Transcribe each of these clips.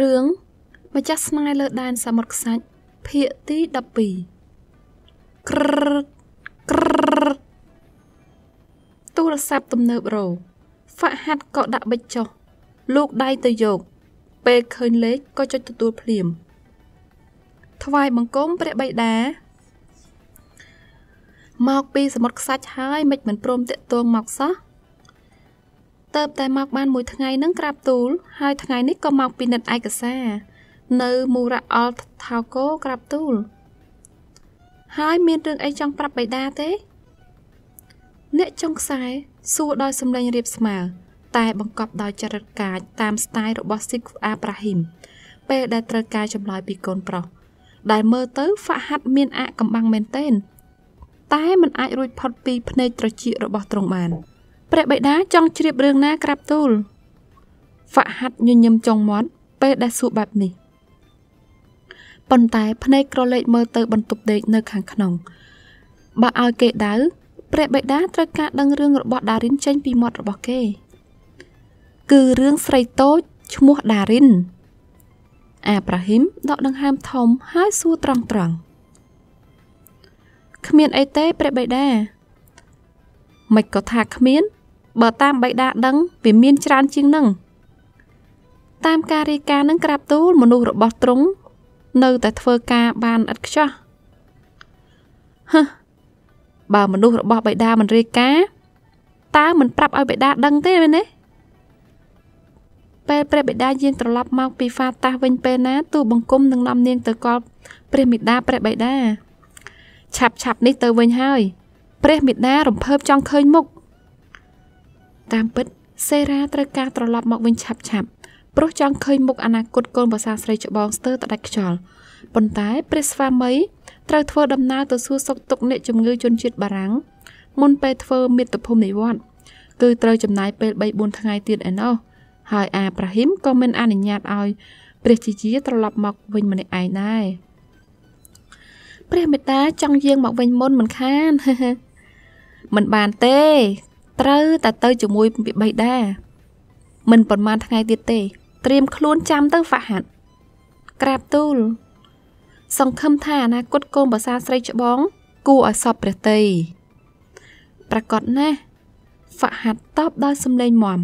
រឿងម្ចាស់ស្នេហ៍លើដែនសមុទ្រខ្សាច់ភាគទី12ក្រក្រទូរស័ព្ទទំនើបរោហ្វាក់ហាត់ក៏ដាក់បិចចុះលោកដៃទៅយកពេលឃើញលេខក៏ចុចទទួលភ្លាមថ្វាយបង្គំព្រះបិតាមកពីសមុទ្រខ្សាច់ហើយមិនមិនព្រមតាក់ទងមកសោះ តើបតែមកបានមួយថ្ងៃនឹងក្រាបទូល ហើយថ្ងៃនេះក៏មកពិនិត្យឯកសារ នៅមូរ៉ាអល់ថៅកូក្រាបទូល ហើយមានរឿងអីចង់ប្រាប់បៃតាទេអ្នកចុងខ្សែសួរដោយសម្លេងរៀបស្មើតែបង្កប់ដោយចរិតកាចតាមស្ទាយរបស់ស៊ីកអាប្រាហ៊ីមពេលដែលត្រូវការចម្លើយពីកូនប្រុសដែលមើលទៅហ្វាហាត់មានអាកំបាំងមែនទែនតែมันអាចរួចផុតពីភ្នែកត្រចៀករបស់ទ្រង់បាន ព្រះបិតាចង់ជ្រាបរឿងណាក្រាបទូលហ្វាហាត់ញញឹមចុងមាត់ពេលដែលសួរបែបនេះប៉ុន្តែភ្នែកក្រឡេកមើលទៅបន្ទប់ដេកនៅខាងក្នុងបើឲ្យគេដៅព្រះបិតាត្រូវការដឹងរឿងរបស់ដារិនចេញពីមាត់របស់គេ គឺរឿងស្រីតូចឈ្មោះដារិន អាប្រាហ៊ីមដកដង្ហើមធំហើយសួរត្រង់ត្រង់គ្មានអីទេព្រះបិតាមិនក៏ថាគ្មាន បើតាមបិតាដឹងវាមានច្រើនជាងនឹងតាមការរាយការណ៍នឹងក្រាបទូលមនុស្សរបស់ទ្រង់នៅតែធ្វើការបានឥតខ្ចោះហឹបើមនុស្សរបស់បិតាមិនរាយការណ៍តើមិនប្រាប់ឲ្យបិតាដឹងទេមែនទេពេលព្រះបិតាយាងត្រឡប់មកពីហ្វាតាសវិញពេលណាទូបង្គំនឹងនាំនាងទៅកល់ព្រះមេដាព្រះបិតាឆាប់ឆាប់នេះទៅវិញហើយ ព្រះមេដារំភើបចង់ឃើញមុខ តាមពិត សេរាត្រូវការត្រឡប់មកវិញឆាប់ឆាប់ព្រោះចង់ឃើញមុខអនាគតកូនប្រសាស្រីច្បងស្ទើរតែដាច់ខ្យល់ប៉ុន្តែព្រះស្វាមីត្រូវធ្វើដំណើរទៅសួរសុខទុក្ខអ្នកជំងឺជនជាតិបារាំងមុនពេលធ្វើមាតុភូមិនិវត្តន៍គឺត្រូវចំណាយពេល3 4ថ្ងៃទៀតឯណោះហើយអាប្រាហ៊ីមក៏មិនអនុញ្ញាតឲ្យព្រះជាជាត្រឡប់មកវិញម្នាក់ឯងដែរព្រះមេត្តាចង់យាងមកវិញមុនមិនខានមិនបានទេ ត្រូវតែទៅជាមួយបិតាមិនប្រហែលថ្ងៃទៀតទេ ត្រៀមខ្លួនចាំទៅហ្វាហាត់ក្រាបទូល សង្ឃឹមថាអនាគតកូនប្រសាស្រីច្បង គួរឲ្យសពព្រះតីប្រកាសណាស់ហ្វាហាត់តបដោយសំឡេងមម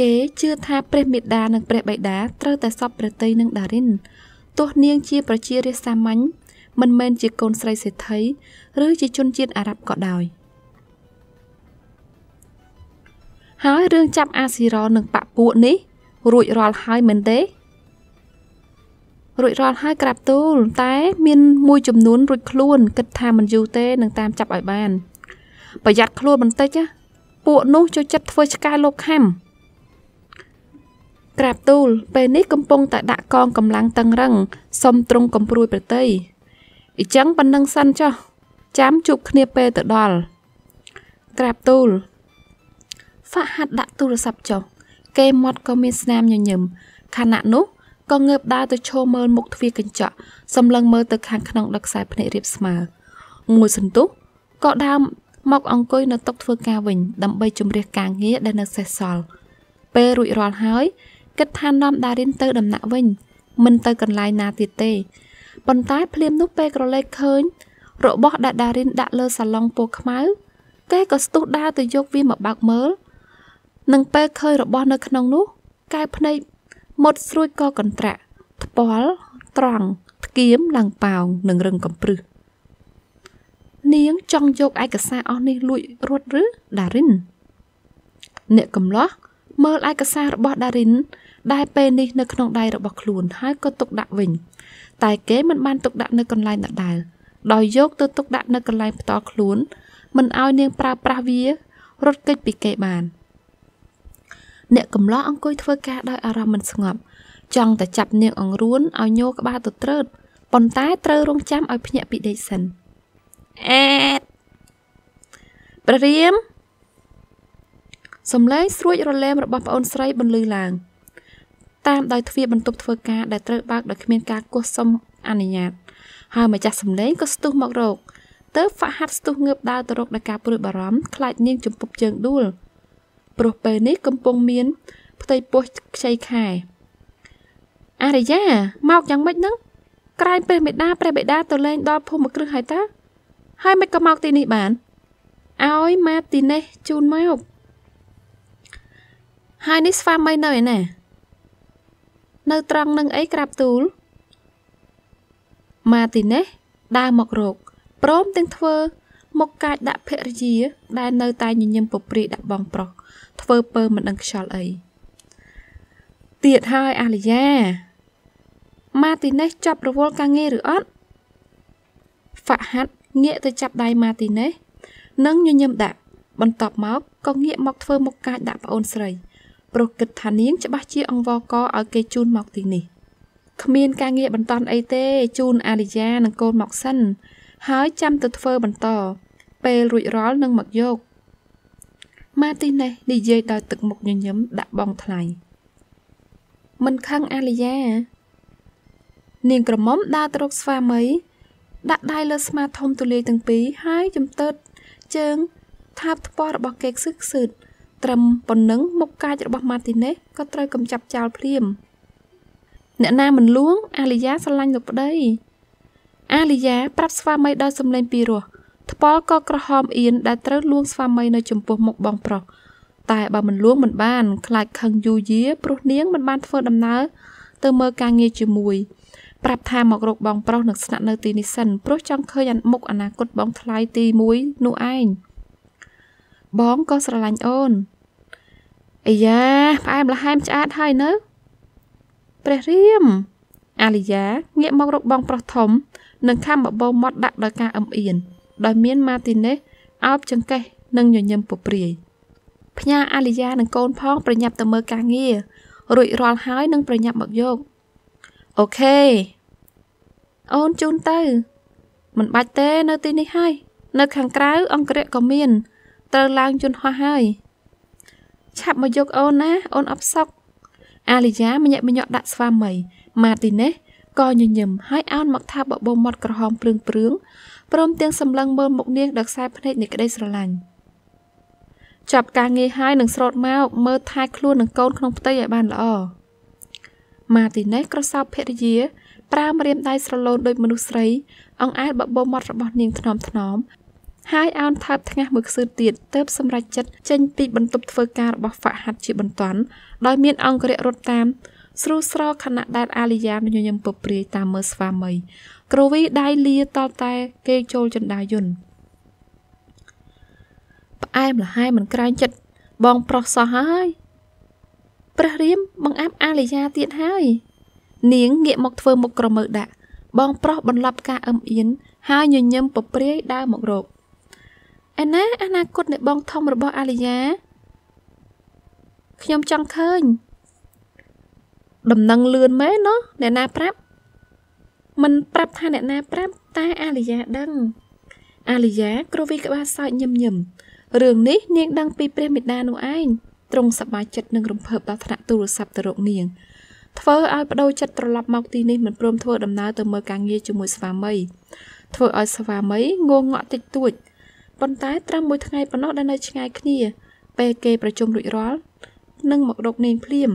គេជឿថាព្រះមេដានិងព្រះបិតាត្រូវតែសពព្រះតីនឹងដារិនទោះនាងជាប្រជារាស្ត្រសាមញ្ញមិនមែនជាកូនស្រីសេដ្ឋីឬជាជនជាតិអារ៉ាប់ក៏ដោយ ហើយរឿងចាប់អាស៊ីរ៉នឹងបាក់ពួកនេះ រួចរាល់ហើយមែនទេរួចរាល់ហើយក្រាបទូលតែ មានមួយចំនួនរួចខ្លួនគិតថាមិនយូរទេនឹងតាមចាប់ឲ្យបាន ប្រយ័ត្នខ្លួនបន្តិចពួកនោះចូលចិត្តធ្វើឆ្កែលោកខំក្រាបទូល ពេលនេះកំពុងតែដាក់កងកម្លាំងតឹងរឹងសុំទ្រង់កំព្រួយប្រតិយអញ្ចឹងប៉ុណ្ណឹងសិនចុះចាំជួបគ្នាពេលទៅដល់ក្រាបទូល ហ្វាហាត់ដាក់ទូរស័ព្ទចុះគេមាត់ក៏មានស្នាមញញឹមខណៈនោះក៏ងើបដើរទៅឈរមើលមុខទ្វារកញ្ចក់សម្លឹងមើលទៅខាងក្នុងដឹកខ្សែភ្នែករៀបស្មើមួយសន្ទុះក៏ដើមមកអង្គុយនៅតុធ្វើការវិញ ដើម្បីជម្រះការងារដែលនៅសេសសល់ពេលរួចរាល់ហើយគិតថានាំដារិនទៅដំណាក់វិញ មិនទៅកន្លែងណាទៀតទេប៉ុន្តែភ្លាមនោះពេលក្រឡេកឃើញ របស់ដែលដារិនដាក់លើសាឡុងពណ៌ខ្មៅគេក៏ស្ទុះដើរទៅយកវាមកបើកមើល នឹងពេលឃើញរបស់នៅក្នុងនោះកែភ្នែកមុតស្រួយក៏កន្ត្រាក់ថ្ពាល់ត្រង់ធ្គាមឡើងប៉ោងនិងរឹងកំព្រឹសនាងចង់យកឯកសារអស់នេះលួចរត់ឬដារិនអ្នកកំឡោះមើលឯកសាររបស់ដារិន ដែលពេលនេះនៅក្នុងដៃរបស់ខ្លួនហើយក៏ទុកដាក់វិញ តែគេមិនបានទុកដាក់នៅកន្លែងដដែលដោយយកទៅទុកដាក់នៅកន្លែងផ្ទាល់ខ្លួនមិនឲ្យនាងប្រើប្រាស់វារត់គេចពីគេបាន។ អ្នកកំឡោះអង្គុយធ្វើការដោយអារម្មណ៍មិនស្ងប់ចង់តែចាប់នាងអង្រួនឲ្យញោក្បាលទៅត្រើតប៉ុន្តែត្រូវរងចាំឲ្យភ្ញាក់ពីដេកសិនអេតព្រះរាមសំឡេងស្រួចរលែមរបស់ប្អូនស្រីបន្លឺឡើង តាមដោយទ្វារបន្ទប់ធ្វើការដែលត្រូវបើកដោយគ្មានការគោះសុំអនុញ្ញាតហើយម្ចាស់សំឡេងក៏ស្ទុះមករកទៅហ្វាហាត់ស្ទុះងើបដើរទៅរកដោយការព្រួយបារម្ភខ្លាចនាងចំពប់ជើងដួល ព្រោះពេលនេះកំពុងមាន ផ្ទៃពោះខ្ចីខែអារិយាមកយ៉ាងម៉េចហ្នឹងក្រែងព្រះមេដាព្រះបេដាទៅលេងដល់ភូមិគ្រឹះហើយតាហើយមិនក៏មកទីនេះបានឲ្យម៉ាទីនេះជូនមកហើយនេះស្វាមីនៅឯណានៅត្រង់នឹងអីក្រាបទូលម៉ាទីនេះដើរមករកព្រមទាំងធ្វើមកកាចដាក់ភរិយា ដែលនៅតែញញឹមពព្រាយដាក់បងប្រុស ធ្វើពើមិនដឹងខ្យល់អីទៀតហើយអាលីយ៉ាម៉ាទីនេះចាប់រវល់ការងារឬអត់ហ្វាហាត់ងាកទៅចាប់ដៃម៉ាទីនេះនិងញញឹមដាក់បន្ទាប់មកក៏ងាកមកធ្វើមុខកាចដាក់ប្អូនស្រីព្រោះគិតថានាងច្បាស់ជាអង្វរកឲ្យគេជូនមកទីនេះគ្មានការងារបន្តអីទេជូនអាលីយ៉ានិងកូនមកសិនហើយចាំទៅធ្វើបន្តពេលរួចរាល់នឹងមកយក ម៉ាទីនេះនិយាយដោយទឹកមុខញញឹមដាក់បងថ្លៃមិនខឹងអាលីយ៉ានាងក្រមុំដើរទៅរកស្វាមី ដាក់ដៃលើស្មាធំទូលាយទាំងពីរហើយជំទើតជើងថាបថ្ពាល់របស់គេខ្សឹកខ្សឺតត្រឹមប៉ុណ្ណឹងមុខកាចរបស់ម៉ាទីនេះក៏ត្រូវកំចាប់ចោលភ្លាមអ្នកណាមិនលួង អាលីយ៉ាស្រឡាញ់លោកប្តី អាលីយ៉ាប្រាប់ស្វាមីដោយសម្លេងពីរោះ ថ្ពាល់ក៏ក្រហមអៀនដែលត្រូវលួងស្វាមីនៅចំពោះមុខបងប្រុសតែបើមិនលួងមិនបានខ្លាចខឹងយូយាព្រោះនាងមិនបានធ្វើដំណើរទៅមើលការងារជាមួយប្រាប់ថាមករកបងប្រុសនឹងស្នាក់នៅទីនេះសិនព្រោះចង់ឃើញមុខអនាគតបងថ្លៃទី1នោះឯងបងក៏ស្រឡាញ់អូនអាយ៉ាផ្អែមល្ហែមឆ្អាតហើយនៅព្រះរាមអាលីយ៉ាងាកមករកបងប្រុសធំ និងខំបបោមាត់ដាក់ដោយការអឹមអៀន ដោយមានម៉ាទីណេសអោបចង្កេះនិងញញឹមពព្រាយផ្ញើអាលីយ៉ានិងកូនផងប្រញាប់ទៅមើលការងាររួចរាល់ហើយនឹងប្រញាប់មកយកអូខេអូនជូនទៅ មិនបាច់ទេនៅទីនេះហើយនៅខាងក្រៅអង្គរៈក៏មានត្រូវឡើងយន្តហោះហើយឆាប់មកយកអូនណាអូនអបសក់អាលីយ៉ាម្ញាក់ម្ញាក់ដាក់ស្វាមីម៉ាទីណេសក៏ញញឹមហើយអោនមកថាបបោមាត់ក្រហមព្រឿងព្រឿង ព្រមទាំងសម្លឹងមើលមុខនាងដោយខ្សែភ្នែកនៃក្តីស្រឡាញ់ចាប់ការងារហើយនឹងស្រោតមកមើលថែខ្លួននឹងកូនក្នុងផ្ទៃឲ្យបានល្អម៉ាទីណេសក្រសោបភរិយាប្រើម្រាមដៃស្រឡូនដូចមនុស្សស្រី អង្អែលបបោមាត់របស់នាងថ្នមថ្នមហើយអោនថើបថ្ងាសមួយខ្សឺទៀតទៅសម្រេចចិត្តចេញពីបន្ទប់ធ្វើការរបស់ហ្វាហាត់ជាបន្ទាន់ដោយមានអង្គរៈរត់តាមស្រួលស្រខណៈដែលអាលីយ៉ាញញឹមពព្រាយតាមមើលស្វាមី ក្រវីដៃលាតតែគេចូលចន្តាយុនផ្អែមលហើយមិនក្រែងចិត្តបងប្រុសសោះហើយព្រះរាមបង្អាប់អាលីយ៉ាទៀតហើយនាងងាកមកធ្វើមុខក្រមើដាក់បងប្រុសបន្លប់ការអឹមអៀនហើយញញឹមពព្រាយដើរមករកឯណាអនាគតនៃបងធំរបស់អាលីយ៉ាខ្ញុំចង់ឃើញ ដំណឹងលឿនមែនណោះអ្នកណាប្រាប់ មិនប្រាប់ថាអ្នកណាប្រាប់តែអាលីយ៉ាដឹងអាលីយ៉ាគ្រវីក្បាលសើចញឹមញឹមរឿងនេះនាងដឹងពីព្រះមេដានោះឯងទ្រង់សប្បាយចិត្តនឹងរំភើបដល់ថ្នាក់ទូរស័ព្ទទៅរកនាងធ្វើឲ្យបដូរចិត្តត្រឡប់មកទីនេះមិនព្រមធ្វើដំណើរទៅមើលការងារជាមួយស្វាមីធ្វើឲ្យស្វាមីងងក់តិចតួចប៉ុន្តែត្រឹមមួយថ្ងៃប៉ុណ្ណោះដែលនៅឆ្ងាយគ្នាពេលគេប្រជុំរួចរាល់នឹងមករកនាងភ្លាម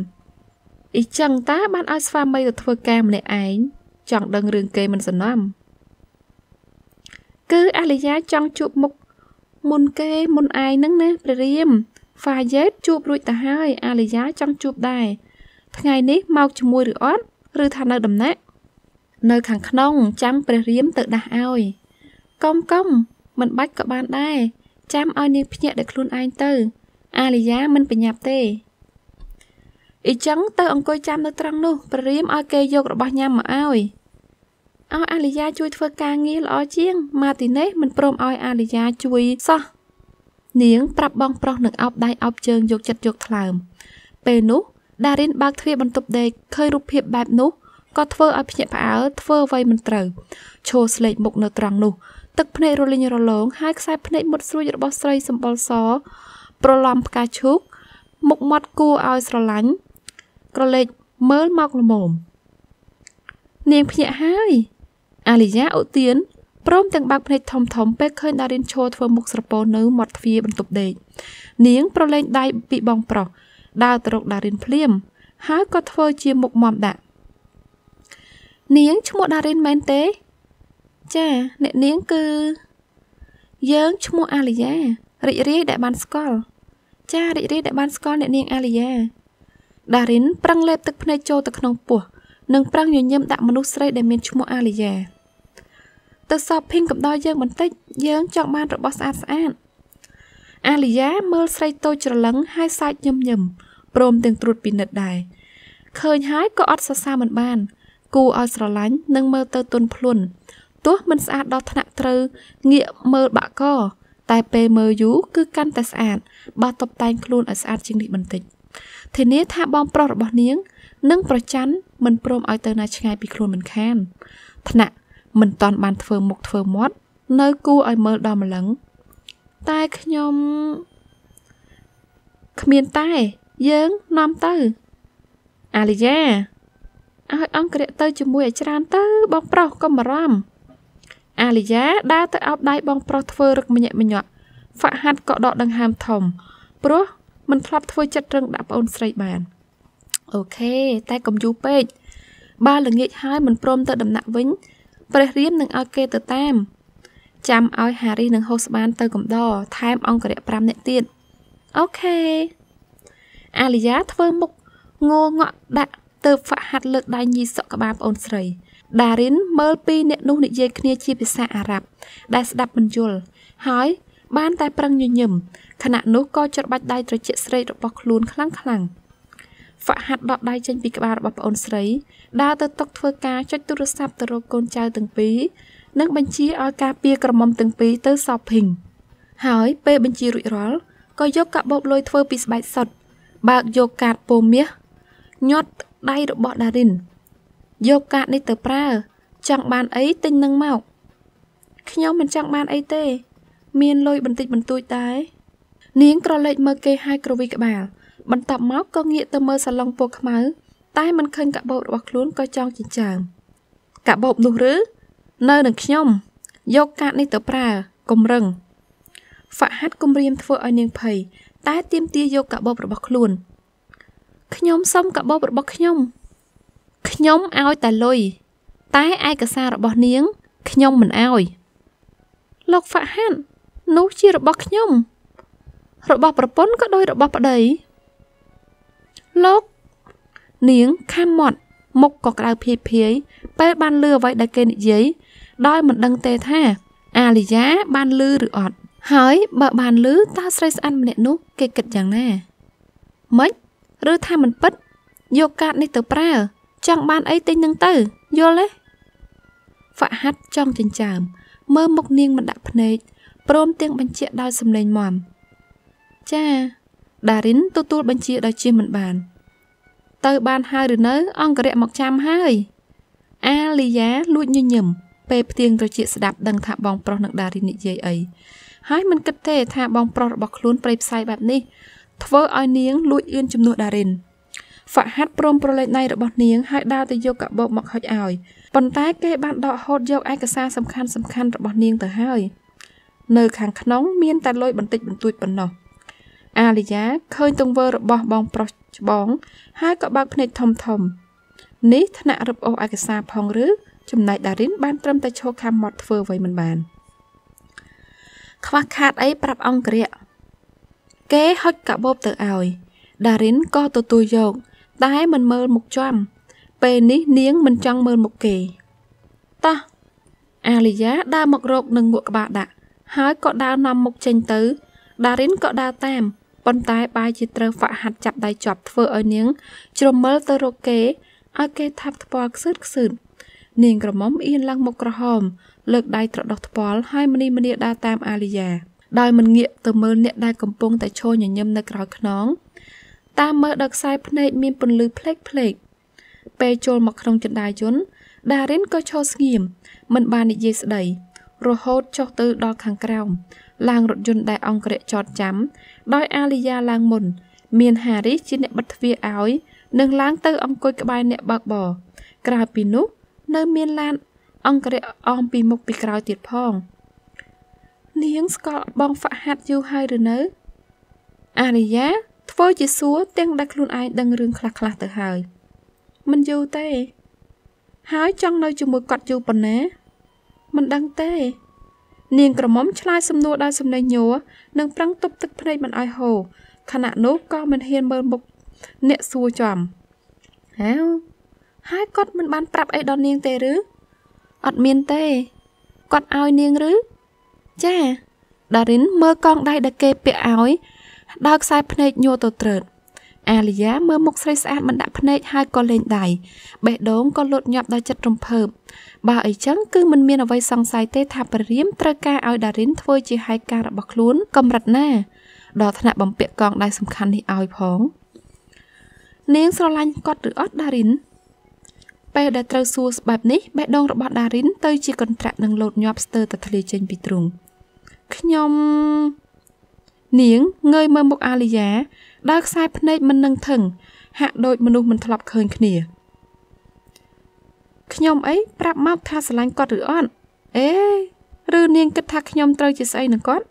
អ៊ីចឹងតើបានឲ្យស្វាមីទៅធ្វើការម្នាក់ឯង ចង់ដឹងរឿងគេមិនសំណំគឺអាលីយ៉ាចង់ជួបមុខមុនគេមុនឯងហ្នឹងណាព្រះរាមហ្វាយេតជួបរួចទៅហើយអាលីយ៉ាចង់ជួបដែរថ្ងៃនេះមកជាមួយឬអត់ឬថានៅដំណាក់នៅខាងក្នុងចាំព្រះរាមទៅដាស់ឲ្យកុំកុំមិនបាច់ក៏បានដែរចាំឲ្យនាងភ្ញាក់ដោយខ្លួនឯងទៅ អាលីយ៉ាមិនបញ្ញាប់ទេ អ៊ីចឹងទៅអង្គុយចាំនៅត្រង់នោះព្រះរាមឲ្យគេយករបស់ញ៉ាំមកឲ្យឲ្យអាលីយ៉ាជួយធ្វើការងារល្អជាងម៉ាទីណេសមិនព្រមឲ្យអាលីយ៉ាជួយសោះនាងប្រាប់បងប្រុសនឹងអោបដៃអោបជើងយកចិត្តយកថ្លើមពេលនោះដារិនបើកទ្វារបន្ទប់ដេកឃើញរូបភាពបែបនោះក៏ធ្វើឲ្យភ្ញាក់ផ្អើលធ្វើអ្វីមិនត្រូវឈោស្លេកមុខនៅត្រង់នោះទឹកភ្នែករលីងរលោងហើយខ្សែភ្នែកមុតស្រួចរបស់ស្រីសម្បុរសប្រឡំផ្កាឈូកមុខមាត់គួរឲ្យស្រឡាញ់ ក្រឡេកមើលមកល្មមនាងភ្ញាក់ហើយអាលីយ៉ាអូទៀនព្រមទាំងបើកភ្នែកធំធំពេលឃើញដារិនឈរធ្វើមុខស្រពោនៅមាត់ទ្វារបន្ទប់ដេកនាងប្រឡែងដៃពីបងប្រុសដើរទៅរកដារិនភ្លាម ហើយក៏ធ្វើជាមុខមមដាក់នាងឈ្មោះដារិនមែនទេ ចាអ្នកនាងគឺ យើងឈ្មោះអាលីយ៉ារីករាយដែលបានស្គាល់ចារីករាយដែលបានស្គាល់អ្នកនាងអាលីយ៉ា ដារិនប្រឹងលេបទឹកភ្នែកចូលទៅក្នុងពោះនិងប្រឹងញញឹមដាក់មនុស្សស្រីដែលមានឈ្មោះអាលីយ៉ាទៅសອບភីងកំដរយើងបន្តិចយើងចង់បានរបស់ស្អាតស្អាតអាលីយ៉ាមើលស្រីតូចច្រឡឹងហើយសើចញឹមញឹមព្រមទាំងត្រួតពិនិត្យដែរឃើញហើយក៏អត់សរសើរមិនបានគូឲ្យស្រឡាញ់និងមើលទៅទន់ភ្លន់ទោះមិនស្អាតដល់ថ្នាក់ត្រូវងាកមើលបាក់កតែពេលមើលយូរគឺកាន់តែស្អាតបើតុបតែងខ្លួនឲ្យស្អាតជាងនេះបន្តិច ធានាថាបងប្រុសរបស់នាងនឹងប្រច័នមិនព្រមឲ្យទៅណាឆ្ងាយពីខ្លួនមិនខានថ្នាក់មិនតន់បានធ្វើមុខធ្វើមាត់នៅគួរឲ្យមើលដល់ម្លឹងតែខ្ញុំគ្មានតែយើងនាំទៅអាលីយ៉ាឲ្យអង្គរៈទៅជាមួយឲ្យច្រើនទៅបងប្រុសកុំបារម្ភអាលីយ៉ាដើរទៅអោបដៃបងប្រុសធ្វើរឹកម្ញាក់ម្ញាក់ហ្វាក់ហាត់ក៏ដកដង្ហើមធំព្រោះ មិនធ្លាប់ធ្វើចិត្តរឹងដាក់ប្អូនស្រីបានអូខេតែកុំយូរពេកបើល្ងាចហើយមិនព្រមទៅដំណាក់វិញព្រះរាមនឹងឲ្យគេទៅតាម ចាំឲ្យហារីនិងហូសបានទៅកំដរថែមអង្គរៈ5នាក់ទៀតអូខេអាលីយ៉ាធ្វើមុខងងក់ដាក់ទៅហ្វាក់ហាត់លើកដៃញីសក់ក្បាលប្អូនស្រី ដារិនមើលពីអ្នកនោះនិយាយគ្នាជាភាសាអារ៉ាប់ដែលស្ដាប់មិនយល់ហើយ បានតែប្រឹងញញឹមខណៈនោះក៏ច្របាច់ដៃត្រជាក់ស្រីរបស់ខ្លួនខ្លាំងខ្លាំងហ្វាក់ហាត់ដកដៃចេញពីក្បាលរបស់ប្អូនស្រីដើរទៅតុធ្វើការចុចទូរស័ព្ទទៅរកកូនចៅទាំងពីរនិងបញ្ជាឲ្យការពារក្រមុំទាំងពីរទៅសອບភីងហើយពេលបញ្ជារួចរាល់ក៏យកកាបូបលុយធ្វើពីស្បែកសុទ្ធបើកយកកាតពោមាសញាត់ដៃរបស់ដារិនយកកាតនេះទៅប្រើ ចង់បានអីទិញនឹងមកខ្ញុំមិនចង់បានអីទេ មានលុយបន្តិចបន្តួចដែរនាងក្រឡេកមើលគេឲ្យក្រវីក្បាល បន្ទាប់មកក៏ងាកទៅមើលសាឡុងពណ៌ខ្មៅតែមិនឃើញកាបូបរបស់ខ្លួនក៏ចង់ចិញ្ចើមកាបូបនោះឬនៅនឹងខ្ញុំយកកាតនេះទៅប្រើកុំរឹងហ្វាក់ហាត់គំរាមធ្វើឲ្យនាងភ័យតែទៀមទាយកកាបូបរបស់ខ្លួនខ្ញុំសុំកាបូបរបស់ខ្ញុំខ្ញុំឲ្យតែលុយតែឯកសាររបស់នាង ខ្ញុំមិនឲ្យលោកហ្វាក់ហាត់ នោះជារបស់ខ្ញុំ របស់ប្រពន្ធក៏ដោយរបស់ប្តីលោក នាងខំមាត់មុខក៏ក្តៅភាយភាយពេលបានលឺអ្វីដែលគេនិយាយដោយមិនដឹងទេថា អាលីយ៉ាបានលឺឬអត់ហើយបើបានលឺតើស្រីស្អាតម្នាក់នោះគេគិតយ៉ាងណាម៉េចឬថាមិនពិតយកកាតនេះទៅប្រើ ចង់បានអីទិញនឹងទៅយល់ទេហ្វាក់ហាត់ចង់ចិញ្ចើមមើលមុខនាងមិនដាក់ភ្នែក ព្រមទាំងបញ្ជាក់ដោយសំឡេងមមចាដារិនទទួលបញ្ជាដោយជៀសមិនបាន ទៅបានហើយឬនៅអង្គរៈមកចាំហើយអាលីយ៉ាលួចញញឹមពេលផ្ទៀងត្រជាស្ដាប់ដឹងថាបងប្រុសនឹងដារិននិយាយអីហើយមិនគិតទេថាបងប្រុសរបស់ខ្លួនប្រៃផ្សាយបែបនេះធ្វើឲ្យនាងលួចអឿនជំនួសដារិនហ្វាក់ហាត់ព្រមប្រឡេកដៃរបស់នាងហើយដើរទៅយកកាបូបមកហុចឲ្យប៉ុន្តែគេបានដកហូតយកឯកសារសំខាន់សំខាន់របស់នាងទៅហើយ នៅខាងក្នុងមានតែលុយបន្តិចបន្តួចប៉ុណ្ណោះអាលីយ៉ាឃើញទង្វើរបស់បងប្រុសច្បង ហើយក៏បើកភ្នែកធំធំនេះថ្នាក់រឹបអូសឯកសារផងឬចំណែកដារិនបានត្រឹមតែឈរខាំមាត់ធ្វើអ្វីមិនបាន ខ្វះខាតអីប្រាប់អង្គរៈគេហុចកាបូបទៅឲ្យដារិនក៏ទទួលយកតែមិនមើលមុខចំពេលនេះនាងមិនចង់មើលមុខគេតោះអាលីយ៉ាដើរមករកនឹងងក់ក្បាលដាក់ ហើយក៏ដើរនាំមុខចេញទៅដារិនក៏ដើរតាមប៉ុន្តែបាយជាត្រូវហ្វាក់ហាត់ចាប់ដៃជាប់ធ្វើឲ្យនាង ជ្រមិលទៅរកគេឲ្យគេថាប់ថ្ពាល់ខ្សឹតខ្សឹតនាងក្រមុំអៀនឡើងមុខក្រហម លើកដៃត្រដោះថ្ពាល់ហើយមនីមនីដើរតាមអាលីយ៉ាដោយមិនងាកទៅមើលអ្នកដែលកំពុងតែឈរញញឹមនៅក្រោយខ្នងតាមមើលដល់ខ្សែភ្នែកមានពន្លឺផ្លេកផ្លេកពេលចូលមកក្នុងចន្ទាយន្តដារិនក៏ឈរស្ងៀមមិនបាននិយាយស្ដី រហូតចុះទៅដល់ខាងក្រោមឡើងរថយន្តដែលអង្គរៈចតចាំ ដោយអាលីយ៉ាឡើងមុន មានហារីសជាអ្នកបិទទ្វារឲ្យនិងឡើងទៅអង្គុយក្បែរអ្នកបើកបរក្រៅពីនោះនៅមានឡាន អង្គរៈអមពីមុខពីក្រោយទៀតផង នាងស្គាល់បងហ្វាក់ហាត់យូរហើយឬនៅអារីយ៉ាធ្វើជាសួរទាំងដែលខ្លួនឯងដឹងរឿងខ្លះៗទៅហើយមិនយូរទេ ហើយចង់នៅជាមួយគាត់យូរប៉ុណ្ណា មិនដឹងទេ នាងក្រមុំឆ្លើយសំណួរដោយសំឡេងញ័រនិងប្រឹងទប់ទឹកភ្នែកមិនឲ្យហូរខណៈនោះក៏មិនហ៊ានមើលមុខអ្នកសួរចំហៅហើយគាត់មិនបានប្រាប់អីដល់នាងទេឬអត់មានទេគាត់ឲ្យនាងឬចាដារិនមើលកងដៃដែលគេពាក់ឲ្យដើរខ្សែភ្នែកញ័រទៅត្រើត អាលីយ៉ាមើលមុខស្រីស្អាតមិនដាក់ភ្នែកហើយក៏លេងដៃបេះដូងក៏លូតញាប់ដោយចិត្តរំភើបបើអីចឹងគឺមិនមានអ្វីសង្ស័យទេថាព្រាមត្រូវការឲ្យដារិនធ្វើជាហេតុការរបស់ខ្លួនកម្រិតណាដល់ថ្នាក់បំពាក់កងដៃសំខាន់នេះឲ្យផង នាងស្រឡាញ់គាត់ឬអត់ដារិនពេលដែលត្រូវសួរបែបនេះបេះដូងរបស់ដារិនទៅជាកន្ត្រាក់នឹងលោតញាប់ស្ទើរតែធ្លាយចេញពីទ្រូងខ្ញុំនាងងើយមើលមុខអាលីយ៉ា ដើរខ្សែភ្នែកមិននឹងថឹងហាក់ដូចមនុស្សមិនធ្លាប់ឃើញគ្នាខ្ញុំអីប្រាប់មកថាស្រឡាញ់គាត់ឬអត់អេឬនាងគិតថាខ្ញុំត្រូវជាស្អីនឹងគាត់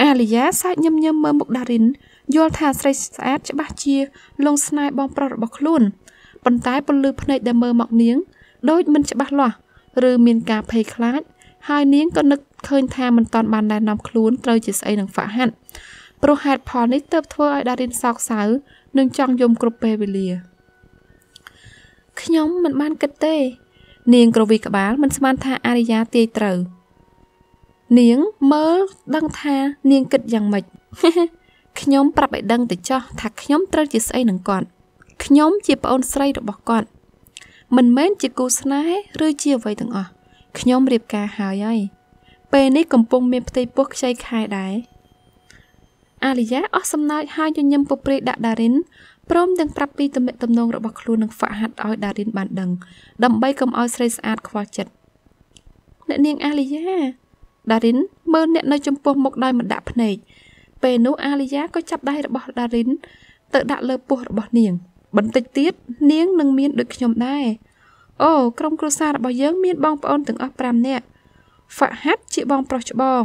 អាលីយ៉ាសាច់ញឹមញឹមមើលមុខដារិនយល់ថាស្រីស្អាតច្បាស់ជាលងស្នេហ៍បងប្រុសរបស់ខ្លួនប៉ុន្តែពន្លឺភ្នែកដែលមើលមកនាងដូចមិនច្បាស់លាស់ឬមានការភ័យខ្លាចហើយនាងក៏នឹកឃើញថាមិនតាន់បានណែនាំខ្លួនត្រូវជាស្អីនឹងហ្វាហាត់ ព្រោះហេតុផលនេះទើបធ្វើឲ្យដារិនសោកសៅនិងចង់យំគ្រប់ពេលវេលាខ្ញុំមិនបានគិតទេ នាងក្រវីក្បាលមិនស្មានថាអារិយាទាយត្រូវនាងមើលដឹងថានាងគិតយ៉ាងម៉េចខ្ញុំប្រាប់ឲ្យដឹងទៅចោះថាខ្ញុំត្រូវជាស្អីនឹងគាត់ខ្ញុំជាប្អូនស្រីរបស់គាត់មិនមែនជាគូស្នេហ៍ឬជាអ្វីទាំងអស់ខ្ញុំរៀបការហើយហើយពេលនេះកំពុងមានផ្ទៃពោះខ្ចីខែដែរ អាលីយ៉ាអស់សំណើចហើយញញឹមពព្រាយដាក់ដារិនព្រមទាំងប្រាប់ពីទំនាក់ទំនងរបស់ខ្លួននឹងហ្វាហាត់ឲ្យដារិនបានដឹងដើម្បីកុំឲ្យស្រីស្អាតខ្វល់ចិត្តអ្នកនាងអាលីយ៉ាដារិនមើលអ្នកនៅចំពោះមុខដោយមិនដាក់ភ្នែកពេលនោះអាលីយ៉ាក៏ចាប់ដៃរបស់ដារិនទៅដាក់លើពោះរបស់នាង បន្តិចទៀតនាងនឹងមានដូចខ្ញុំដែរអូក្រុមគ្រួសាររបស់យើងមានបងប្អូនទាំងអស់5នាក់ហ្វាហាត់ជាបងប្រុសច្បង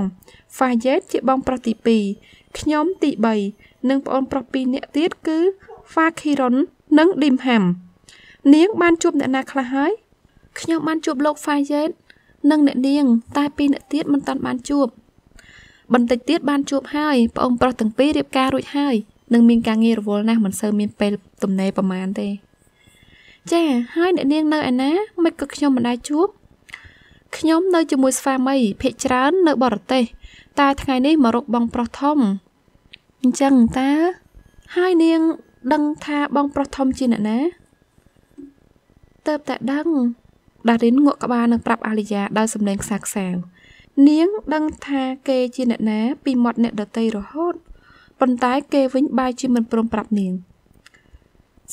ហ្វាយេតជាបងប្រុសទី2 ខ្ញុំទី3និងប្អូនប្រុស2នាក់ទៀតគឺហ្វាខីរុននិងឌីមហាំនាងបានជួបអ្នកណាខ្លះហើយខ្ញុំបានជួបលោកហ្វាយេតនិងអ្នកនាង តែពីរអ្នកទៀតមិនតាន់បានជួបបន្តិចទៀតបានជួបហើយប្អូនប្រុសទាំងពីររៀបការរួចហើយនឹងមានការងាររវល់ណាស់មិនសូវមានពេលទំនេរប្រមាណទេ ចាហើយអ្នកនាងនៅឯណាមិនក៏ខ្ញុំមិនដែរជួបខ្ញុំនៅជាមួយស្វាមីភិកច្រើននៅបរទេស តែថ្ងៃនេះមករកបងប្រុសធំអញ្ចឹងតើហើយនាង ដឹងថាបងប្រុសធំជាអ្នកណាទៅតែដឹងដារិនងក់ក្បាលនឹងប្រាប់អាលីយ៉ាដោយសំឡេងខ្សាខ្សាវនាងដឹងថាគេជាអ្នកណា ពីមាត់អ្នកដតីរហូតប៉ុន្តែគេវិញបែរជាមិនព្រមប្រាប់នាង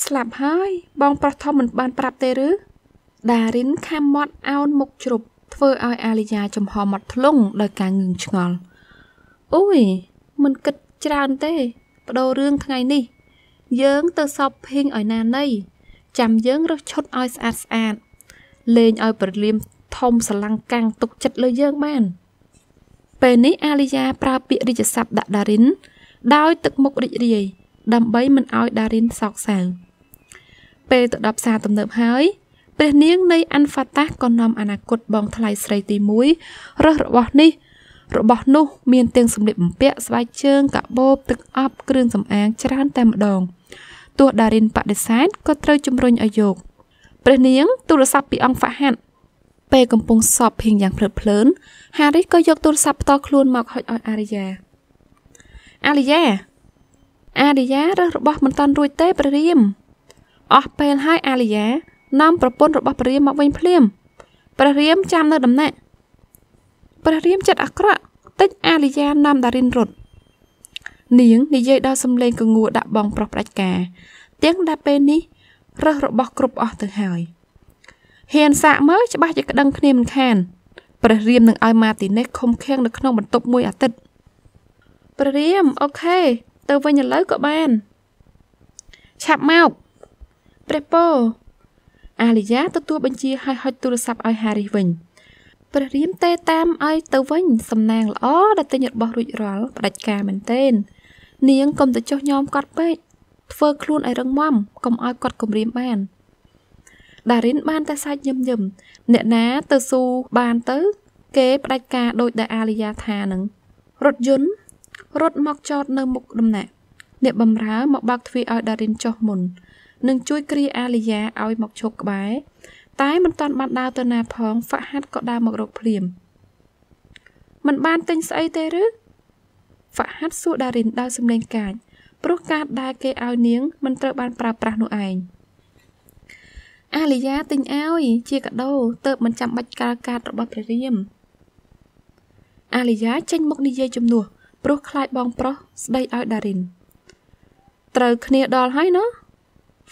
ស្លាប់ហើយបងប្រុសធំមិនបានប្រាប់ទេឬដារិនខាំមាត់អោនមុខជ្រប់ធ្វើឲ្យអាលីយ៉ាចំហមាត់ធ្លុងដោយការងឿងឆ្ងល់ អូយមិនគិតច្រើនទេបដូររឿងថ្ងៃនេះ យើងទៅសពភីងឲ្យណាណីចាំយើងរើសឈុតឲ្យស្អាតស្អាតលេងឲ្យប្រលៀមធំសឡង្កាំងទុកចិត្តលើយើងបានពេលនេះអាលីយ៉ាប្រើពាក្យរាជស័ព្ទដាក់ដារិន ដោយទឹកមុខរីករាយដើម្បីមិនឲ្យដារិនសោកសៅពេលទៅដល់ផ្សារទំនើបហើយព្រះនាងនៃអាន់ហ្វាតាសក៏នាំអនាគតបងថ្លៃស្រីទី1រើសរបស់នេះ របស់នោះមានទាំងសម្លៀកបំពាក់ស្បែកជើងកាបូបទឹកអប់គ្រឿងសម្អាងច្រើនតែម្ដងទោះដារិនបដិសេធក៏ត្រូវជំរុញឲ្យយកព្រះនាងទូរស័ព្ទពីអង្គហ្វាហាត់ពេលកំពុងសອບភៀងយ៉ាងភ្លើតភ្លើនហារីសក៏យកទូរស័ព្ទផ្ទាល់ខ្លួនមកហុចឲ្យអារីយ៉ាអារីយ៉ាអារីយ៉ារើសរបស់មិនតាន់រួចទេព្រះរាមអស់ពេលហើយអារីយ៉ានាំប្រពន្ធរបស់ព្រះរាមមកវិញភ្លាមព្រះរាមចាំនៅដំណាក់ ព្រះរាមចិត្តអាក្រក់តិចអាលីយ៉ានាំដារិនរត់នាងនិយាយដល់សំឡេងកងួរដាក់បងប្រុសផ្ដាច់ការទាំងដែលពេលនេះរើសរបស់គ្រប់អស់ទៅហើយហ៊ានសាកមើលច្បាស់ជាក្តឹងគ្នាមិនខានព្រះរាមនឹងឲ្យម៉ាទីនេះខំខៀងនៅក្នុងបន្ទប់មួយអាទិត្យព្រះរាមអូខេទៅវិញឥឡូវក៏បានឆាប់មកព្រះពរអាលីយ៉ាទទួលបញ្ជាឲ្យហុចទូរស័ព្ទឲ្យហារីសវិញ ព្រះរាមទេតាមឲ្យទៅវិញសំណាងល្អដែលទិញរបស់រួចរាល់ផ្ដាច់ការមែនទែននាងកុំទៅចុះញោមគាត់ពេកធ្វើខ្លួនឲ្យរឹងមាំកុំឲ្យគាត់គំរាមបានដារិនបានតែសាច់ញឹមញឹមអ្នកណាទៅស៊ូបានទៅ គេផ្ដាច់ការដោយដែលអាលីយ៉ាថានឹងរថយន្តរត់មកចតនៅមុខដំណាក់អ្នកបំរើមកបើកទ្វារឲ្យដារិនចុះមុននិងជួយគ្រាអាលីយ៉ាឲ្យមកឈប់ក្បែរ តែមិនតាន់បានដើរទៅណាផង ហ្វាហាត់ក៏ដើរមករកភ្លាមមិនបានទិញស្អីទេឬហ្វាហាត់សួរដារិនដោយសំឡេងកាចព្រោះការដែលគេឲ្យនាងមិនត្រូវបានប្រើប្រាស់នោះឯងអាលីយ៉ាទិញឲ្យជាកាដូទៅមិនចាំបាច់កាលកាតរបស់ព្រះរាមអាលីយ៉ាចេញមុខនិយាយជំនួសព្រោះខ្លាចបងប្រុសស្ដីឲ្យដារិនត្រូវគ្នាដល់ហើយណោះ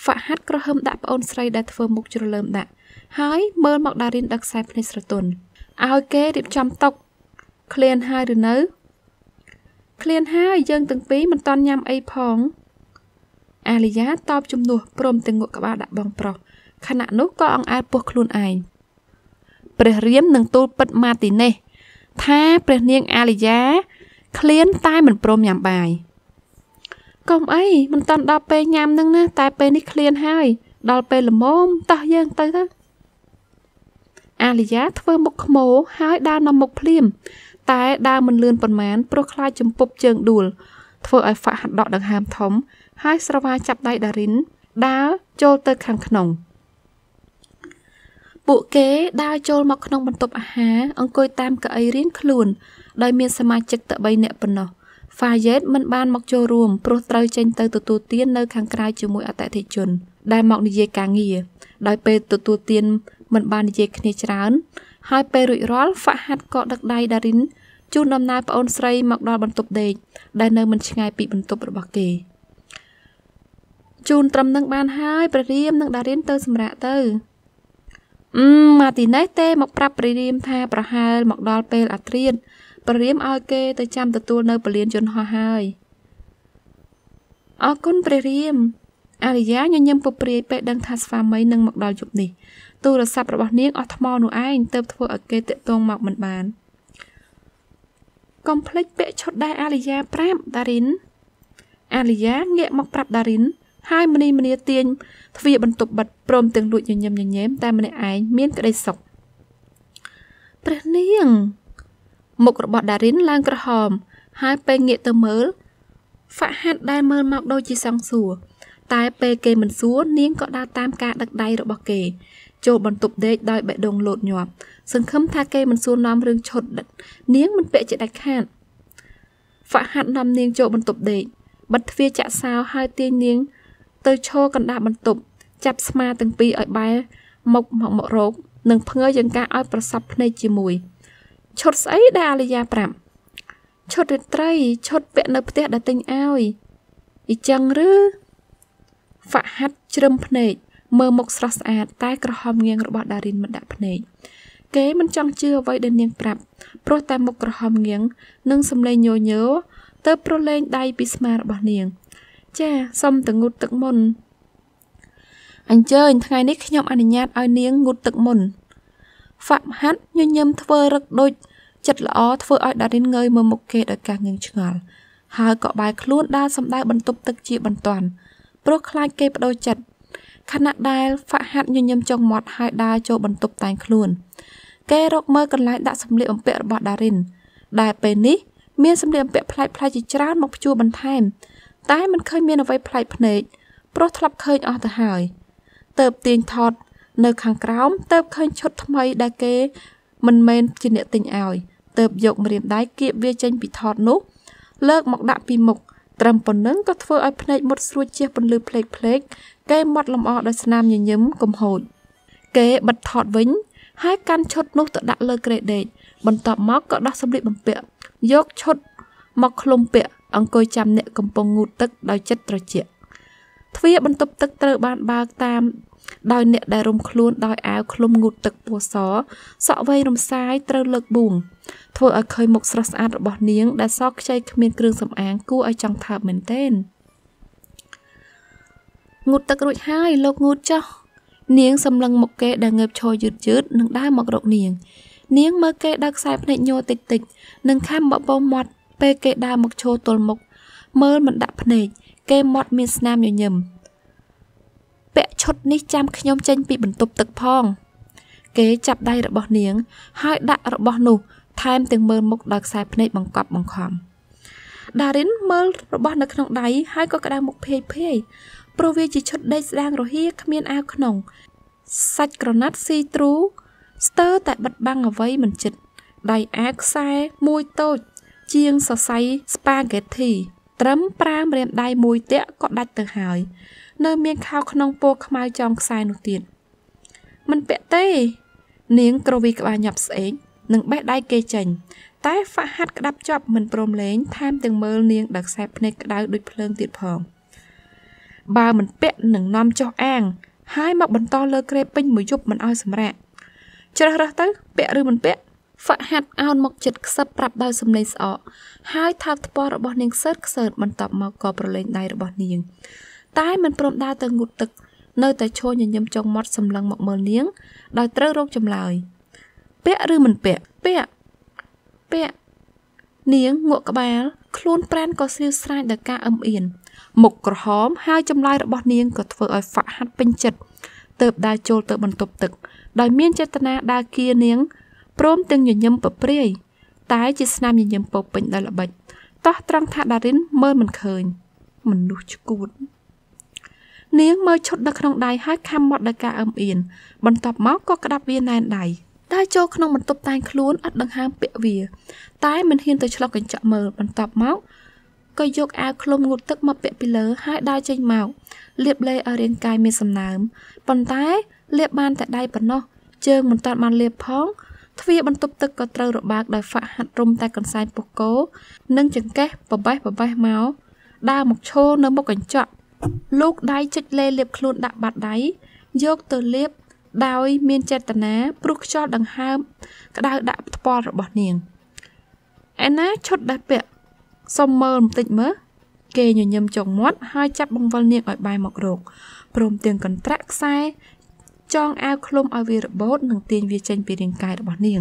ហ្វាហាត់ក្រហមដាក់ប្អូនស្រីដែលធ្វើមុខជ្រលើមដាក់ ហើយមើលមកដារិនដឹកខ្សែភ្នែកស្រទន់ឲ្យគេរៀបចំតុកឃ្លានហើយឬនៅឃ្លានហើយយើងទាំងពីរមិនតន់ញ៉ាំអីផង អាលីយ៉ាតបជំនួសព្រមទាំងងក់ក្បាលដាក់បងប្រុសខណៈនោះក៏អង្អែលពោះខ្លួនឯងព្រះរាមនឹងទូលពិតម៉ាទីនេះ ថាព្រះនាងអាលីយ៉ាឃ្លានតែមិនព្រមញ៉ាំបាយកុំអីមិនតាន់ដល់ពេលញ៉ាំនឹងណាតែពេលនេះឃ្លានហើយដល់ពេលល្មមតោះយើងទៅទៅ អាលីយ៉ាធ្វើមុខខ្មោហើយដើរនាំមុខភ្លាម តែដើរមិនលឿនប៉ុន្មានព្រោះខ្លាចចំពប់ជើងដួលធ្វើឲ្យហ្វាក់ហាត់ដកដង្ហើមធំ ហើយស្រវាចាប់ដៃដារិនដើរចូលទៅខាងក្នុងពួកគេដើរចូលមកក្នុងបន្ទប់អាហារអង្គុយតាមកៅអីរៀងខ្លួន ដោយមានសមាជិកតែ3នាក់ប៉ុណ្ណោះហ្វាយេតមិនបានមកចូលរួមព្រោះត្រូវចេញទៅទទួលទាននៅខាងក្រៅជាមួយអតិថិជន ដែលមកនិយាយការងារដោយពេលទទួលទាន មិនបាននិយាយគ្នាច្រើន ហើយពេលរួចរាល់ហ្វាហាត់ក៏ដឹកដៃដារិនជូនដំណើរប្អូនស្រីមកដល់បន្ទប់ដេកដែលនៅមិនឆ្ងាយពីបន្ទប់របស់គេជូនត្រឹមនឹងបានហើយព្រះរាមនិងដារិនទៅសម្រាប់ទៅអឺម៉ាទីណេសទេមកប្រាប់ព្រះរាមថាប្រហែលមកដល់ពេលអាត្រៀតព្រះរាមឲ្យគេទៅចាំទទួលនៅពលានយន្តហោះហើយអរគុណព្រះរាមអារិយាញញឹមពព្រាយពេលដឹងថាស្វាមីនឹងមកដល់យប់នេះ ទូរស័ព្ទរបស់នាងអស់ថ្មនោះឯងទៅធ្វើឲ្យគេតាក់ទងមកមិនបានកុំភ្លេចពាក់ឈុតដែលអាលីយ៉ាប្រាប់ដារិនអាលីយ៉ាងាកមកប្រាប់ដារិនហើយមនីមនីទាញទ្វារបន្ទប់បិទព្រមទាំងលួចញញឹមញញែមតែម្នាក់ឯងមានក្តីសុខព្រះនាង មុខរបស់ដារិនឡើងក្រហម ហើយពេលងាកទៅមើលហ្វាក់ហាត់ដែលមើលមកដូចជាសង្សួរតែពេលគេមិនសួរនាងក៏ដើរតាមការដឹកដៃរបស់គេ ចូលបន្ទប់ដេកដោយបេះដូងលោតញាប់សង្ឃឹមថាគេមិនសួរនាំរឿងឈុតនាងមិនពាក់ជាដាច់ខាតហ្វាក់ហាត់នាំនាងចូលបន្ទប់ដេកបិទទ្វារចាក់សោហើយទាញនាង ទៅឈរកណ្ដាលបន្ទប់ចាប់ស្មាទាំងពីរឲ្យបែរមុខមកមករោគនិងភ្ងើយ៉ាងការឲ្យប្រសពភ្នែកជាមួយឈុតស្អីដែលអាលីយ៉ាប្រាប់ឈុតរាត្រីឈុតពាក់នៅផ្ទះដែលទិញឲ្យអ៊ីចឹងឬហ្វាក់ហាត់ជ្រឹមភ្នែក មើលមុខស្រស់ស្អាតតែក្រហមងៀងរបស់ដារិនមិនដាក់ភ្នែកគេមិនចង់ជឿអ្វីដែលនាងប្រាប់ព្រោះតែមុខក្រហមងៀងនិងសម្លេងញញោទៅប្រឡែងដៃពីស្មារបស់នាង ចាសុំទៅងូតទឹកមុនអញ្ជើញថ្ងៃនេះខ្ញុំអនុញ្ញាតឲ្យនាងងូតទឹកមុនហ្វាក់ហាត់ញញឹមធ្វើរឹកដូចចិត្តល្អធ្វើឲ្យដារិនងើយមើលមុខគេដោយការងឿងឆ្ងល់ហើយក៏បែរខ្លួនដើរសម្ដៅបន្ទប់ទឹកជាបន្ទាន់ព្រោះខ្លាចគេបដូរចិត្ត ខណៈដែលហ្វាក់ហាត់ញញឹមចុងមាត់ហើយដើរចូលបន្ទប់តែងខ្លួន គេរកមើលកន្លែងដាក់សម្លៀកបំពាក់របស់ដារិន ដែលពេលនេះមានសម្លៀកបំពាក់ប្លែកៗជាច្រើនមកព្យួរបន្ថែម តែមិនឃើញមានអ្វីប្លែកភ្នែកព្រោះធ្លាប់ឃើញអស់ទៅហើយទៅទាញថត នៅខាងក្រោមទៅឃើញឈុតថ្មីដែលគេ មិនមែនជាអ្នកទិញឲ្យទៅយកម្រាមដៃគៀបវាចេញពីថតនោះ លើកមកដាក់ពីមុខ ត្រឹមប៉ុណ្ណឹងក៏ធ្វើឲ្យភ្នែកមុតស្រួចជាពន្លឺភ្លេកភ្លេកគេមាត់លំអដោយស្នាមញញឹមកំហូចគេបិទថតវិញ ហើយកាន់ឈុតនោះទៅដាក់លើក្រេដេកបន្ទាប់មកក៏ដោះសម្លៀកបំពាក់យកឈុតមកឃ្លុំពាក់អង្គុយចាំអ្នកកំពុងងូតទឹកដោយចិត្តត្រជាក់ទ្វារបន្ទប់ទឹកត្រូវបានបើកតាម ដោយអ្នកដែលរុំខ្លួនដោយអាវឃ្លុំងូតទឹកពណ៌សសក់វែងរំសាយត្រូវលើកបួងធ្វើឲ្យឃើញមុខស្រស់ស្អាតរបស់នាង ដែលសក់ខ្ចីគ្មានគ្រឿងសម្អាងគួរឲ្យចង់ថើបមែនទែនងូតទឹករួចហើយលោកងូតចោះនាងសម្លឹងមុខគេដែលងើបឈរយឺតយឺតនឹងដើរមករកនាង នាងមើលគេដើរខ្សែភ្នែកញ័រតិចតិចនិងខំបបោមាត់ពេលគេដើរមកឈរទល់មុខមើលមិនដាក់ភ្នែកគេមាត់មានស្នាមញញឹមពាក់ ឈុតនេះចាំខ្ញុំចេញពីបន្ទប់ទឹកផង គេចាប់ដៃរបស់នាង ហើយដាក់របស់នោះ ថែមទាំងមើលមុខដោយខ្សែភ្នែកបង្កប់បង្ខំដារិនមើលរបស់នៅក្នុងដៃហើយក៏ក្តៅមុខភាយភាយព្រោះវាជាឈុតដេកស្ដាងរហៀគ្មានអាវក្នុងសាច់ក្រណាត់ស៊ីទ្រូស្ទើរតែបិទបាំងអ្វីមិនជិតដៃអាវខ្សែមួយតូច ជាងសរសៃស្ប៉ាហ្គេតធីត្រឹមប្រាមរៀមដៃមួយតាក់ក៏ដាច់ទៅហើយ នៅមានខោក្នុងពណ៌ខ្មៅចងខ្សែនោះទៀតមិនពាក់ទេ នាងក្រវីក្បាលញាប់ស្អេកនិងបេះដៃគេចេញតែហ្វាហាត់ក្តាប់ជាប់មិនព្រមលេងថែមទាំងមើលនាងដល់ខ្សែភ្នែកក្តៅដូចភ្លើងទៀតផងបើមិនពាក់នឹងនាំចុះអាង ហើយមកបន្តលើក្រេបពេញមួយយប់មិនឲ្យសម្រាកជ្រើសរើសទៅ ពាក់ឬមិនពាក់ហ្វាក់ហាត់អោនមកចិត្តខ្សឹបប្រាប់ដោយសំឡេងស្អកហើយថើបថ្ពាល់របស់នាងខ្សើតខ្សើតបន្ទាប់មកក៏ប្រឡែងដៃរបស់នាង តែមិនព្រមដើរទៅងូតទឹក នៅតែឈរញញឹមចុងមាត់សម្លឹងមកមើលនាង ដោយត្រូវរកចម្លើយពាក់ឬមិនពាក់ពាក់ពាក់នាងងក់ក្បាលខ្លួនប្រានក៏ស្រីវស្រាយដោយការអឹមអៀនមុខក្រហមហើយចម្លើយរបស់នាងក៏ធ្វើឲ្យហ្វាក់ហាត់ពេញចិត្តទៅដើរចូលទៅបន្ទប់ទឹក ដោយមានចេតនាដើរគៀនាងព្រមទាំងញញឹមប្រព្រាយតែជាស្នាមញញឹមពោពេញដោយល្បិចតោះត្រង់ថាដារិនមើលមិនឃើញមនុស្សឈួត នាងមើលឈុតនៅក្នុងដៃហើយខំមាត់ដោយការអឹមអៀនបន្ទាប់មកក៏ក្តាប់វាណែនដៃតែចូលក្នុងបន្ទប់តែងខ្លួនអត់ដង្ហើមពាក់វា តែមិនហ៊ានទៅឆ្លុះកញ្ចក់មើលបន្ទាប់មកក៏យកអាវឃ្លុំងូតទឹកមកពាក់ពីលើហើយដើរចេញមកលាបលេឲ្យរាងកាយមានសំណើមប៉ុន្តែលាបបានតែដៃប៉ុណ្ណោះជើងមិនតាន់បានលាបផងទ្វាបន្ទប់ទឹកក៏ត្រូវរបាកដោយហ្វាក់ហាត់រុំតែកន្សែងពុះគោនិងចង្កេះបបេះបបេះមកដើរមកឈរនៅមុខកញ្ចក់ លោកដៃចុចលេលាបខ្លួនដាក់បាត់ដៃយកទៅលាបដោយមានចេតនាព្រោះខ្យល់ដង្ហើមក្តៅដាក់ថ្ពាល់របស់នាងឯណាឈុតដែលពាក់សុំមើលបន្តិចមើលគេញញឹមចុងមាត់ហើយចាប់បង្វិលនាងឲ្យបែរមករកព្រមទាំងកន្ត្រាក់ខ្សែចងអាវឃ្លុំឲ្យវារបូតនិងទាញវាចេញពីរាងកាយរបស់នាង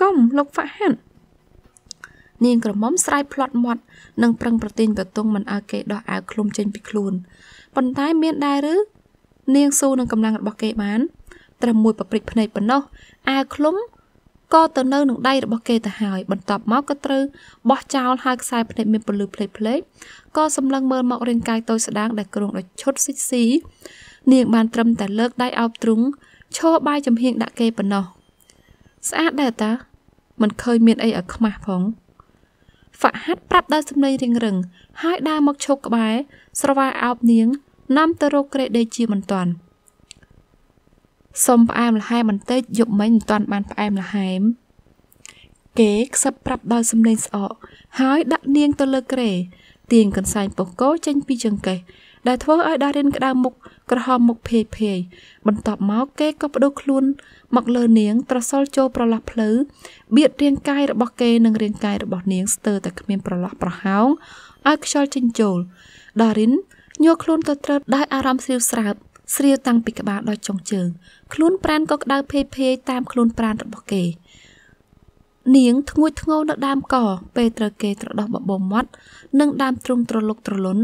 កុំលោកហ្វាហាន់ នាងក្រមុំស្រ័យផ្្លាត់មាត់និងប្រឹងប្រទែងប្រទង់មិនឲ្យគេដោះអាវឃ្លុំចេញពីខ្លួនប៉ុន្តែមានដែរឬនាងស៊ូនឹងកម្លាំងរបស់គេបានត្រឹមមួយប៉ព្រិចភ្នែកប៉ុណ្ណោះអាវឃ្លុំក៏ទៅនៅនឹងដៃរបស់គេទៅហើយបន្ទាប់មកក៏ត្រូវបោះចោលហើយខ្សែភ្នែកមានពលឺផ្លេកផ្លេកក៏សម្លឹងមើលមករាងកាយតូចស្ដាងដែលគ្រងដោយឈុតស៊ីស៊ីនាងបានត្រឹមតែលើកដៃអោបទ្រូងឈរបាយចំហៀងដាក់គេប៉ុណ្ណោះស្អាតដែរតាមិនឃើញមានអីឲ្យខ្មាស់ផង ហ្វាក់ហាត់ប្រាប់ដោយសំឡេងរៀងរឹងហើយដើរមកឈប់ក្បែរស្រវាអោបនាងនាំទៅរកក្រេដេជាមិនតាន់សុំផ្អែមល្ហែមបន្តិចយប់មិញមិនតាន់បានផ្អែមល្ហែមគេខ្សឹបប្រាប់ដោយសំឡេងស្អកហើយដាក់នាងទៅលើក្រេទាញកន្សែងពុះគោចេញពីចង្កេះ ដែលធ្វើឲ្យដារិនក្តៅមុខក្រហមមុខភ័យភ័យបន្ទាប់មកគេក៏បដូរខ្លួនមកលើនាង ត្រសល់ចូលប្រឡោះភ្លៅបៀតរាងកាយរបស់គេនិងរាងកាយរបស់នាងស្ទើរតែគ្មានប្រឡោះប្រហោងឲ្យខ្យល់ចេញចូលដារិនញ័រខ្លួនទៅត្រើតដោយអារម្មណ៍ស្រីវស្រើបស្រាវតាំងពីក្បាលដល់ចុងជើងខ្លួនប្រានក៏ក្តៅភ័យភ័យតាមខ្លួនប្រានរបស់គេនាងធ្ងួចធ្ងរនៅដើមក ពេលត្រូវគេត្រដោះបបោមាត់និងដើមទ្រូងត្រលុកត្រលុន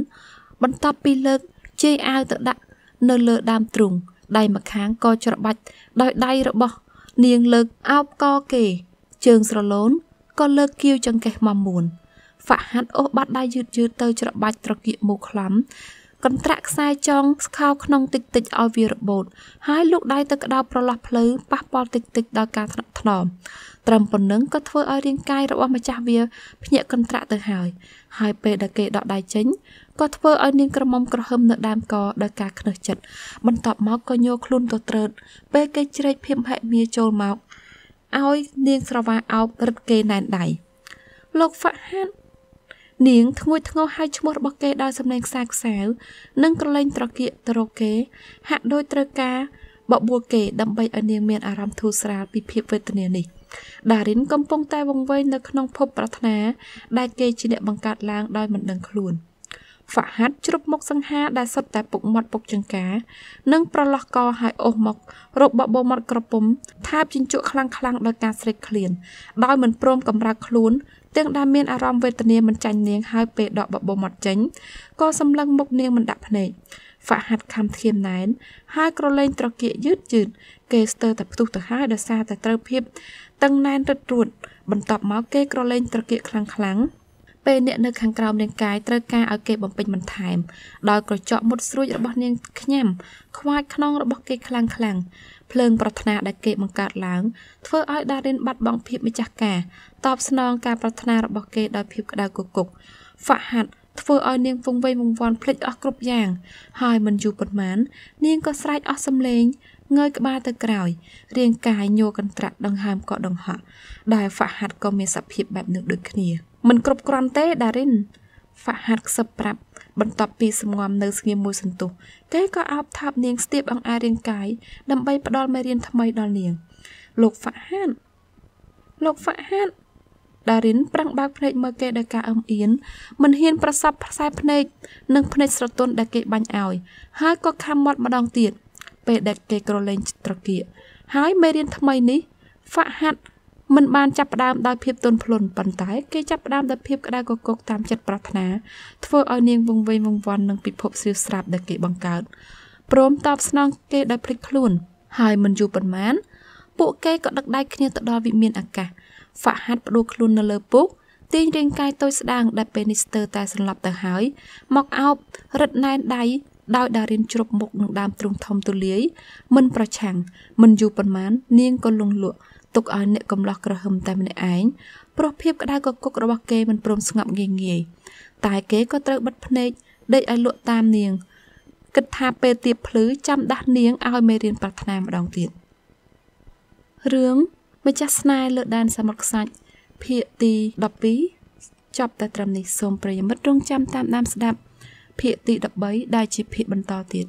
បន្ទាប់ពីលើកជ័យអាវទៅដាក់នៅលើដើមទ្រូងដៃម្ខាងក៏ច្របាច់ដោយដៃរបស់ នាងលើកអោបកគេ ជើងស្រលូនក៏លើកគៀវចង្កេះមកមួន ហ្វាក់ហាត់អូសបាត់ដៃយឺតយឺតទៅច្របាច់ត្រកៀកមូខ្លាំ កន្ត្រាក់ខ្សែចងស្ខោក្នុងតិចតិចឲ្យវារបូតហើយលោកដៃទៅក្តោបប្រឡោះភ្លៅប៉ះពាល់តិចតិចដល់ការថ្នាក់ថ្នមត្រឹមប៉ុណ្ណឹងក៏ធ្វើឲ្យរាងកាយរបស់ម្ចាស់វាភ្ញាក់កន្ត្រាក់ទៅហើយហើយពេលដែលគេដកដៃចេញក៏ធ្វើឲ្យនាងក្រមុំក្រហឹមនៅដើមកដោយការខ្នើសចិត្តបន្ទាប់មកក៏ញ័រខ្លួនទៅត្រើតពេលគេជ្រែកភៀមហិមាចូលមកឲ្យនាងស្រវាអោបរឹតគេណែនដៃលោកហ្វាហាត់ នាងធ្ងួយធ្ងរហើយឈ្មោះរបស់គេដោយសំឡេងខ្សែខ្សែវនិងក្រឡេងត្រកៀកទៅរកគេ ហាក់ដូចត្រូវការបបួលគេដើម្បីឲ្យនាងមានអារម្មណ៍ធូរស្រាលពីភាពវេទនានេះដារិនកំពុងតែវង្វេងនៅក្នុងភពប្រាថ្នាដែលគេជាអ្នកបង្កើតឡើងដោយមិនដឹងខ្លួនហ្វាហាត់ជ្រប់មុខសង្ហាដែលសុទ្ធតែពុកមាត់ពុកចង្ការ និងប្រឡោះកហើយអូសមករកបបោមាត់ក្រពុំថាបជញ្ជក់ខ្លាំងខ្លាំងដោយការស្រេកឃ្លានដោយមិនព្រមកម្រើកខ្លួន ទាំងដែលមានអារម្មណ៍វេទនាមិនចាញ់នាងហើយពេលដកបបោមាត់ចេញក៏សម្លឹងមុខនាងមិនដាក់ភ្នែកហ្វាហាត់ខំធៀមណែនហើយក្រឡេងត្រកៀកយឺតយឺតគេស្ទើរតែផ្ទុះទៅហើយដោយសារតែត្រូវភាពតឹងណែនរឹតរួត បន្ទាប់មកគេក្រឡេងត្រកៀកខ្លាំងខ្លាំងពេលអ្នកនៅខាងក្រោមនាងកាយត្រូវការឲ្យគេបំពេញបន្ថែមដោយក្រចកមុតស្រួចរបស់នាងខ្ញាំខ្វាចខ្នងរបស់គេខ្លាំងខ្លាំង ភ្លើងប្រាថ្នាដែលគេបង្កើតឡើងធ្វើឲ្យដារិនបាត់បង់ភាពម្ចាស់ការតបស្នងការប្រាថ្នារបស់គេដោយភាពក្តៅគគុកហ្វាហាត់ធ្វើឲ្យនាងវង្វេងវង្វាន់ភ្លេចអស់គ្រប់យ៉ាង ហើយមិនយូរប៉ុន្មាន នាងក៏ស្រែកអស់សំឡេងងើយក្បាលទៅក្រោយ រាងកាយញ័រកន្ត្រាក់ដង្ហើមក៏ដង្ហក់ដែលហ្វាហាត់ក៏មានសភាពបែបនោះដូចគ្នាមិនគ្រប់គ្រាន់ទេដារិន ហ្វាហាត់ខ្សឹបប្រាប់ បន្ទាប់ពីសម្ងំនៅស្ងៀមមួយសន្ទុះគេក៏អោបថាបនាងស្ទាបអង្អែរាងកាយដើម្បីផ្ដល់មេរៀនថ្មីដល់នាង លោកហ្វាហាត់លោកហ្វាហាត់ដារិនប្រឹងបើកភ្នែកមើលគេដោយការអឹមអៀនមិនហ៊ានប្រសពខ្សែភ្នែកនិងភ្នែកស្រទន់ដែលគេបាញ់ឲ្យហើយក៏ខំមាត់ម្ដងទៀតពេលដែលគេក្រឡេងត្រកៀកហើយមេរៀនថ្មីនេះហ្វាហាត់ មិនបានចាប់ផ្ដើមដោយភាពទន់ភ្លន់ប៉ុន្តែគេចាប់ផ្ដើមដោយភាពក្តៅកគុកតាមចិត្តប្រាថ្នាធ្វើឲ្យនាងវង្វេងវង្វាន់នឹងពិភពស្រៀវស្រាប់ដែលគេបង្កើតព្រមតបស្នងគេដោយភ្លេចខ្លួន ហើយមិនយូរប៉ុន្មាន ពួកគេក៏ដឹកដៃគ្នាទៅដល់វិមានអាកាសហ្វាហាត់ផ្ដួលខ្លួននៅលើពុកទាញរាងកាយតូចស្ដាងដែលពេលនេះស្ទើរតែសន្លប់ទៅហើយមកអោបរឹតណែនដៃដោយដារិនជ្រប់មុខនឹងដើមទ្រូងធំទូលាយមិនប្រឆាំងមិនយូរប៉ុន្មាននាងក៏លងលក់ ទុកឲ្យអ្នកកំឡោះក្រហមតែម្នាក់ឯងព្រោះភាពក្តៅកគុករបស់គេមិនព្រមស្ងប់ងាយងាយតែគេក៏ត្រូវបិទភ្នែកដេកឲ្យលក់តាមនាងគិតថាពេលទៀបភ្លឺចាំដាស់នាងឲ្យមេរៀនប្រាថ្នាម្ដងទៀតរឿងម្ចាស់ស្នេហ៍លើដែនសមុទ្រខ្សាច់ភាគទី12ចប់តែត្រឹមនេះសូមប្រិយមិត្តរងចាំតាមដានស្ដាប់ភាគទី13ដែលជាភាគបន្តទៀត